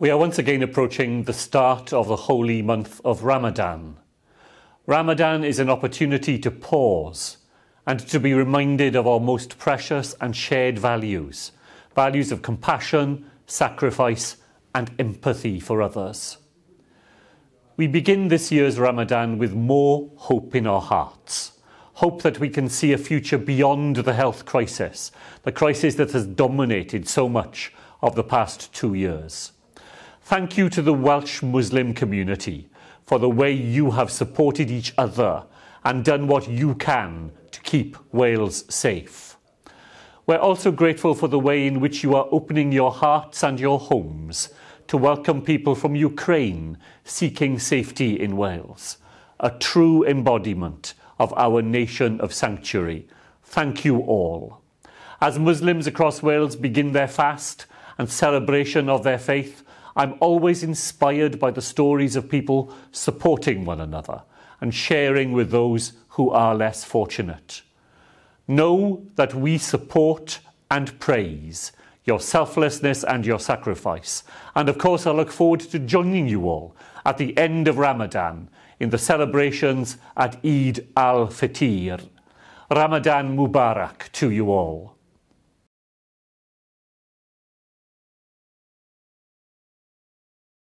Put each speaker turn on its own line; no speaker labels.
We are once again approaching the start of the holy month of Ramadan. Ramadan is an opportunity to pause and to be reminded of our most precious and shared values values of compassion, sacrifice, and empathy for others. We begin this year's Ramadan with more hope in our hearts. Hope that we can see a future beyond the health crisis, the crisis that has dominated so much of the past two years. Thank you to the Welsh Muslim community for the way you have supported each other and done what you can to keep Wales safe. We're also grateful for the way in which you are opening your hearts and your homes to welcome people from Ukraine seeking safety in Wales, a true embodiment of our nation of sanctuary. Thank you all. As Muslims across Wales begin their fast and celebration of their faith, I'm always inspired by the stories of people supporting one another and sharing with those who are less fortunate. Know that we support and praise your selflessness and your sacrifice. And of course, I look forward to joining you all at the end of Ramadan in the celebrations at Eid al Fitr. Ramadan Mubarak to you all.